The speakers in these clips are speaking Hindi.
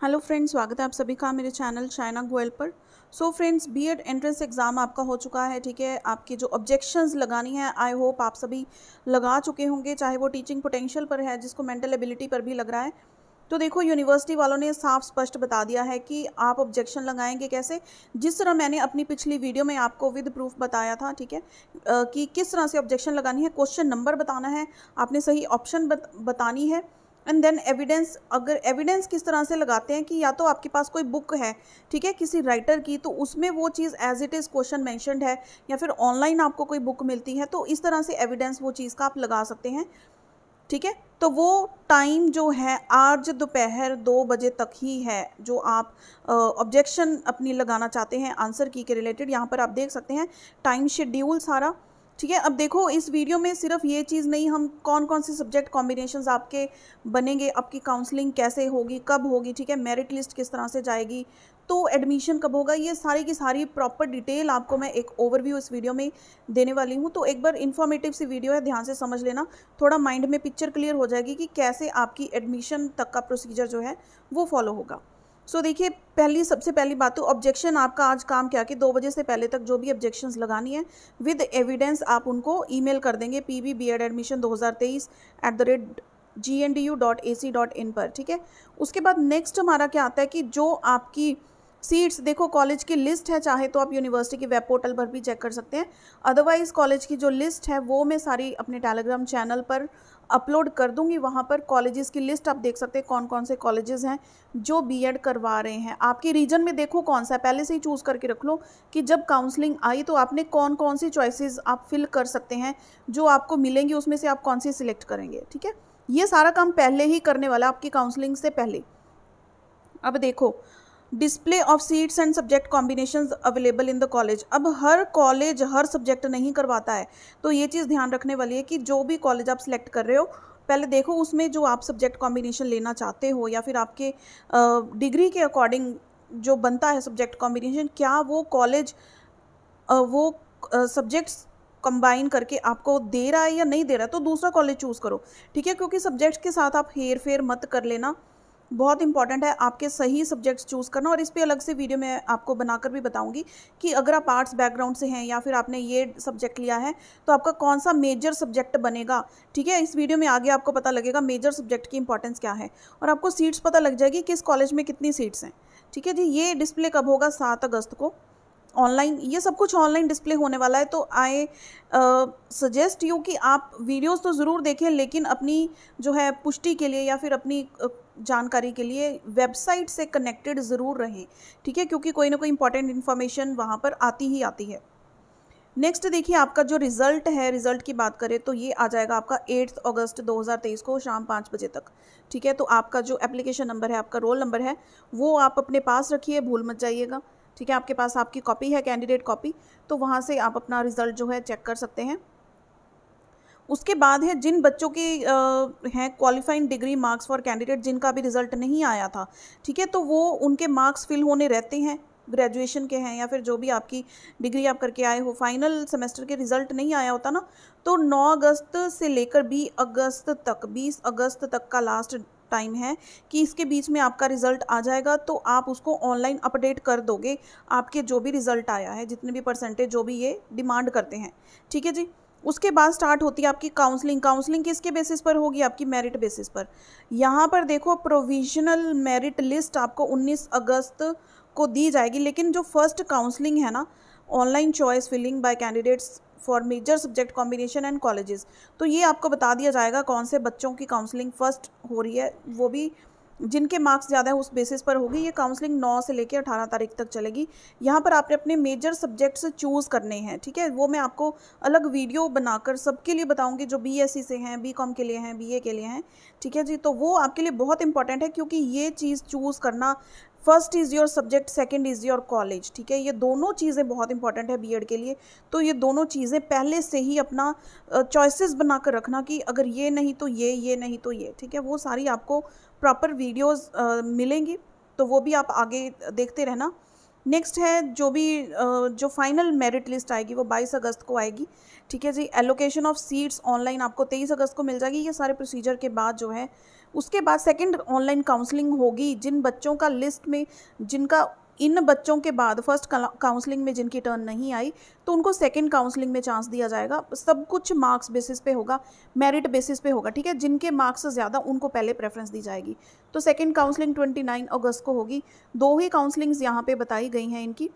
हेलो फ्रेंड्स स्वागत है आप सभी का मेरे चैनल चाइना गोयल पर। So friends B Ed entrance exam आपका हो चुका है ठीक है? आपकी जो ऑब्जेक्शंस लगानी है आई होप आप सभी लगा चुके होंगे चाहे वो टीचिंग पोटेंशियल पर है जिसको मेंटल एबिलिटी पर भी लग रहा है। तो देखो यूनिवर्सिटी वालों ने साफ़ स्पष्ट बता दिया है कि आप ऑब्जेक्शन लगाएँगे कैसे? जिस तरह मैंने अपनी पिछली वीडियो में आपको विद प्रूफ बताया था ठीक है? कि किस तरह से ऑब्जेक्शन लगानी है क्वेश्चन नंबर बताना है आपने सही ऑप्शन बत, बतानी है। एंड देन एविडेंस अगर एविडेंस किस तरह से लगाते हैं कि या तो आपके पास कोई बुक है, ठीक है, किसी राइटर की तो उसमें वो चीज़ as it is question mentioned है, या फिर ऑनलाइन आपको कोई बुक मिलती है तो इस तरह से एविडेंस वो चीज़ का आप लगा सकते हैं, ठीक है? तो वो टाइम जो है, आज दोपहर दो बजे तक ही है, जो आप ऑब्जेक्शन अपनी लगाना चाहते हैं आंसर की के रिलेटेड यहाँ पर आप देख सकते हैं टाइम शेड्यूल सारा ठीक है, अब देखो, इस वीडियो में सिर्फ़ ये चीज़ नहीं, हम कौन कौन से सब्जेक्ट कॉम्बिनेशन आपके बनेंगे, आपकी काउंसलिंग कैसे होगी, कब होगी, ठीक है मेरिट लिस्ट किस तरह से जाएगी तो एडमिशन कब होगा, ये सारी की सारी प्रॉपर डिटेल आपको मैं एक ओवरव्यू इस वीडियो में देने वाली हूँ। तो एक बार इन्फॉर्मेटिव सी वीडियो है, ध्यान से समझ लेना, थोड़ा माइंड में पिक्चर क्लियर हो जाएगी कि कैसे आपकी एडमिशन तक का प्रोसीजर जो है, वो फॉलो होगा। सो देखिए, पहली, सबसे पहली बात तो ऑब्जेक्शन आपका आज काम क्या कि दो बजे से पहले तक जो भी ऑब्जेक्शंस लगानी है विद एविडेंस आप उनको ईमेल कर देंगे P B B Ed admission दो हज़ार तेईस at the rate G D U dot A C dot in पर, ठीक है? उसके बाद नेक्स्ट हमारा क्या आता है कि जो आपकी सीट्स देखो कॉलेज की लिस्ट है, चाहे तो आप यूनिवर्सिटी के वेब पोर्टल पर भी चेक कर सकते हैं। अदरवाइज़ कॉलेज की जो लिस्ट है, वो मैं सारी अपने टेलीग्राम चैनल पर अपलोड कर दूँगी। वहाँ पर कॉलेजेस की लिस्ट आप देख सकते हैं कौन कौन से कॉलेजेस हैं जो बीएड करवा रहे हैं। आपके रीजन में देखो कौन सा है। पहले से ही चूज़ करके रख लो कि जब काउंसलिंग आई तो आपने कौन कौन सी चॉइसेस आप फिल कर सकते हैं, जो आपको मिलेंगी, उसमें से आप कौन सी सिलेक्ट करेंगे, ठीक है? ये सारा काम पहले ही करने वाला आपकी काउंसलिंग से पहले। अब देखो display of seats and subject combination available in the college अब हर कॉलेज हर सब्जेक्ट नहीं करवाता है। तो ये चीज़ ध्यान रखने वाली है कि जो भी कॉलेज आप सिलेक्ट कर रहे हो, पहले देखो उसमें जो आप सब्जेक्ट कॉम्बिनेशन लेना चाहते हो या फिर आपके डिग्री के अकॉर्डिंग जो बनता है सब्जेक्ट कॉम्बिनेशन क्या वो कॉलेज वो सब्जेक्ट्स कंबाइन करके आपको दे रहा है या नहीं दे रहा है तो दूसरा कॉलेज चूज़ करो। ठीक है? क्योंकि सब्जेक्ट्स के साथ आप हेर फेर मत कर लेना। बहुत इंपॉर्टेंट है, आपके सही सब्जेक्ट्स चूज़ करना और इस पर अलग से वीडियो में आपको बनाकर भी बताऊँगी कि अगर आप आर्ट्स बैकग्राउंड से हैं या फिर आपने ये सब्जेक्ट लिया है तो आपका कौन सा मेजर सब्जेक्ट बनेगा? ठीक है, इस वीडियो में आगे आपको पता लगेगा मेजर सब्जेक्ट की इंपॉर्टेंस क्या है और आपको सीट्स पता लग जाएगी किस कॉलेज में कितनी सीट्स हैं। ठीक है जी, ये डिस्प्ले कब होगा? सात अगस्त को। ऑनलाइन ये सब कुछ ऑनलाइन डिस्प्ले होने वाला है तो आई सजेस्ट यू कि आप वीडियोस तो ज़रूर देखें, लेकिन अपनी जो है पुष्टि के लिए या फिर अपनी जानकारी के लिए वेबसाइट से कनेक्टेड ज़रूर रहें, ठीक है? क्योंकि कोई ना कोई इंपॉर्टेंट इन्फॉर्मेशन वहाँ पर आती ही आती है। नेक्स्ट देखिए, आपका जो रिज़ल्ट है रिज़ल्ट की बात करें तो ये आ जाएगा आपका एट्थ अगस्त 2023 को शाम पाँच बजे तक, ठीक है? तो आपका जो एप्लीकेशन नंबर है, आपका रोल नंबर है, वो आप अपने पास रखिए, भूल मत जाइएगा। ठीक है, आपके पास आपकी कॉपी है कैंडिडेट कॉपी तो वहाँ से आप अपना रिज़ल्ट जो है चेक कर सकते हैं। उसके बाद है, जिन बच्चों के हैं qualifying degree marks for candidate जिनका भी रिज़ल्ट नहीं आया था, ठीक है तो वो उनके मार्क्स फिल होने रहते हैं ग्रेजुएशन के हैं या फिर जो भी आपकी डिग्री आप करके आए हो फाइनल सेमेस्टर के रिज़ल्ट नहीं आया होता ना तो 9 अगस्त से लेकर 20 अगस्त तक 20 अगस्त तक का लास्ट टाइम है कि इसके बीच में आपका रिज़ल्ट आ जाएगा तो आप उसको ऑनलाइन अपडेट कर दोगे, आपके जो भी रिज़ल्ट आया है, जितने भी परसेंटेज जो भी ये डिमांड करते हैं। ठीक है जी? उसके बाद स्टार्ट होती है आपकी काउंसलिंग काउंसलिंग किसके बेसिस पर होगी? आपकी मेरिट बेसिस पर। यहाँ पर देखो प्रोविजनल मेरिट लिस्ट आपको 19 अगस्त को दी जाएगी, लेकिन जो फ़र्स्ट काउंसलिंग है ना online choice filling by candidates for major subject combination and colleges. तो ये आपको बता दिया जाएगा कौन से बच्चों की काउंसलिंग फ़र्स्ट हो रही है। वो भी जिनके मार्क्स ज़्यादा है उस बेसिस पर होगी। ये काउंसलिंग 9 से लेकर 18 तारीख तक चलेगी। यहाँ पर आपने अपने मेजर सब्जेक्ट्स चूज़ करने हैं, ठीक है? वो मैं आपको अलग वीडियो बनाकर सबके लिए बताऊँगी जो बी से हैं बी के लिए हैं बी के लिए हैं, ठीक है जी? तो वो आपके लिए बहुत इंपॉर्टेंट है क्योंकि ये चीज़ चूज़ करना first is your subject second is your college ठीक है? ये दोनों चीज़ें बहुत इंपॉर्टेंट है बीएड के लिए। तो ये दोनों चीज़ें पहले से ही अपना चॉइसेस बना कर रखना कि अगर ये नहीं तो ये ये नहीं तो ये, ठीक है? वो सारी आपको प्रॉपर वीडियोस मिलेंगी तो वो भी आप आगे देखते रहना। नेक्स्ट है जो भी जो फाइनल मेरिट लिस्ट आएगी वो 22 अगस्त को आएगी, ठीक है जी? एलोकेशन ऑफ़ सीट्स ऑनलाइन आपको 23 अगस्त को मिल जाएगी। ये सारे प्रोसीजर के बाद जो है उसके बाद सेकंड ऑनलाइन काउंसलिंग होगी। जिन बच्चों का लिस्ट में, जिनका, इन बच्चों के बाद फ़र्स्ट काउंसलिंग में जिनकी टर्न नहीं आई तो उनको सेकंड काउंसलिंग में चांस दिया जाएगा। सब कुछ मार्क्स बेसिस पे होगा मेरिट बेसिस पे होगा, ठीक है? जिनके मार्क्स ज़्यादा, उनको पहले प्रेफरेंस दी जाएगी। तो सेकंड काउंसलिंग 29 अगस्त को होगी। दो ही काउंसलिंग्स यहाँ पे बताई गई हैं इनकी,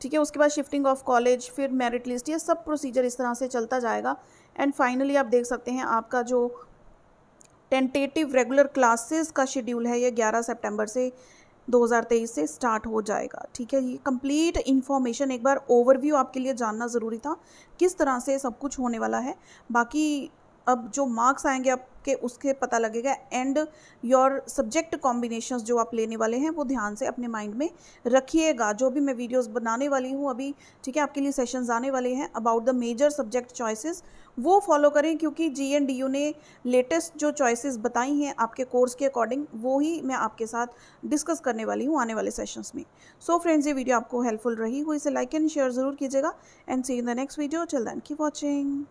ठीक है? उसके बाद शिफ्टिंग ऑफ़ कॉलेज फिर मेरिट लिस्ट ये सब प्रोसीजर इस तरह से चलता जाएगा। एंड फाइनली आप देख सकते हैं, आपका जो टेंटेटिव रेगुलर क्लासेस का शेड्यूल है, ये 11 सितंबर से 2023 से स्टार्ट हो जाएगा। ठीक है, ये कंप्लीट इन्फॉर्मेशन एक बार ओवरव्यू आपके लिए जानना ज़रूरी था, किस तरह से सब कुछ होने वाला है। बाकी अब जो मार्क्स आएँगे आपके, उसके पता लगेगा। एंड योर सब्जेक्ट कॉम्बिनेशंस जो आप लेने वाले हैं, वो ध्यान से अपने माइंड में रखिएगा। जो भी मैं वीडियोस बनाने वाली हूँ अभी, ठीक है, आपके लिए सेशंस आने वाले हैं about the major subject choices वो फॉलो करें क्योंकि जी एन डी यू ने लेटेस्ट जो चॉइसेस बताई हैं आपके कोर्स के अकॉर्डिंग वो ही मैं आपके साथ डिस्कस करने वाली हूँ आने वाले सेशंस में। सो so फ्रेंड्स ये वीडियो आपको हेल्पफुल रही हो, इसे लाइक एंड शेयर ज़रूर कीजिएगा and see in the next video चल दैन की वॉचिंग